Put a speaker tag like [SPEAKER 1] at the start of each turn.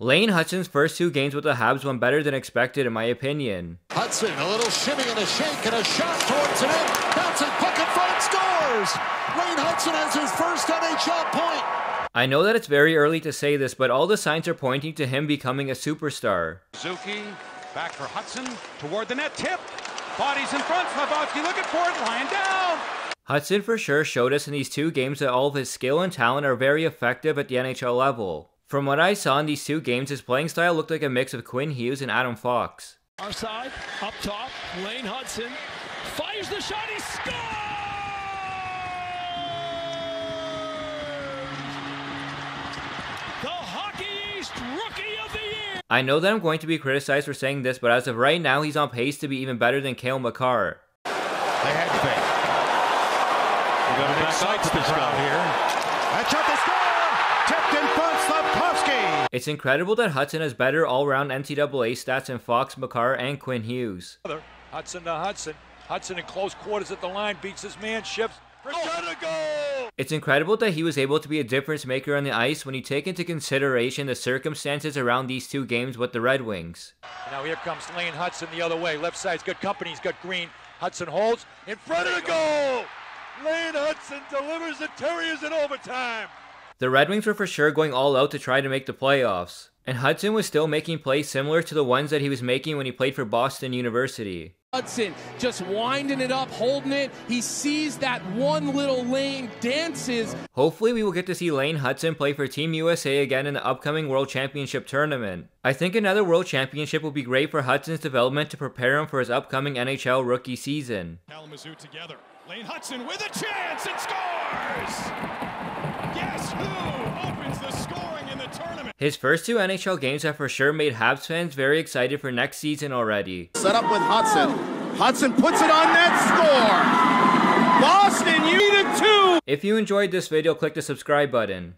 [SPEAKER 1] Lane Hutson's first two games with the Habs went better than expected in my opinion.
[SPEAKER 2] Hutson, a little shimmy and a shake and a shot towards the net. Bounces puck in front, scores! Lane Hutson has his first NHL point.
[SPEAKER 1] I know that it's very early to say this, but all the signs are pointing to him becoming a superstar.
[SPEAKER 3] Suzuki back for Hutson toward the net tip. Bodies in front. Slafkovsky looking for it. Lying down.
[SPEAKER 1] Hutson for sure showed us in these two games that all of his skill and talent are very effective at the NHL level. From what I saw in these two games, his playing style looked like a mix of Quinn Hughes and Adam Fox.
[SPEAKER 4] Our side, up top, Lane Hutson fires the shot, he scores! The Hockey East Rookie of the Year!
[SPEAKER 1] I know that I'm going to be criticized for saying this, but as of right now, he's on pace to be even better than Cale Makar.
[SPEAKER 3] The head fake. We're going to excites the crowd here. That shot to score! Tipped in front, Slafkovsky!
[SPEAKER 1] It's incredible that Hutson has better all-round NCAA stats than Fox, Makar, and Quinn Hughes.
[SPEAKER 5] Hutson to Hutson. Hutson in close quarters at the line, beats his man, shifts. Return goal!
[SPEAKER 1] It's incredible that he was able to be a difference maker on the ice when you take into consideration the circumstances around these two games with the Red Wings.
[SPEAKER 5] Now here comes Lane Hutson the other way. Left side's good company. He's got Green. Hutson holds in front of the goal. Lane Hutson delivers the Terriers in overtime.
[SPEAKER 1] The Red Wings were for sure going all out to try to make the playoffs, and Hutson was still making plays similar to the ones that he was making when he played for Boston University.
[SPEAKER 6] Hutson just winding it up, holding it. He sees that one little lane, dances.
[SPEAKER 1] Hopefully, we will get to see Lane Hutson play for Team USA again in the upcoming World Championship tournament. I think another World Championship will be great for Hutson's development to prepare him for his upcoming NHL rookie season.
[SPEAKER 4] Kalamazoo together. Lane Hutson with a chance and scores! Guess who opens the scoring in the tournament?
[SPEAKER 1] His first two NHL games have for sure made Habs fans very excited for next season already.
[SPEAKER 7] Set up with Hutson. Hutson puts it on net, score! Boston, you need it too!
[SPEAKER 1] If you enjoyed this video, click the subscribe button.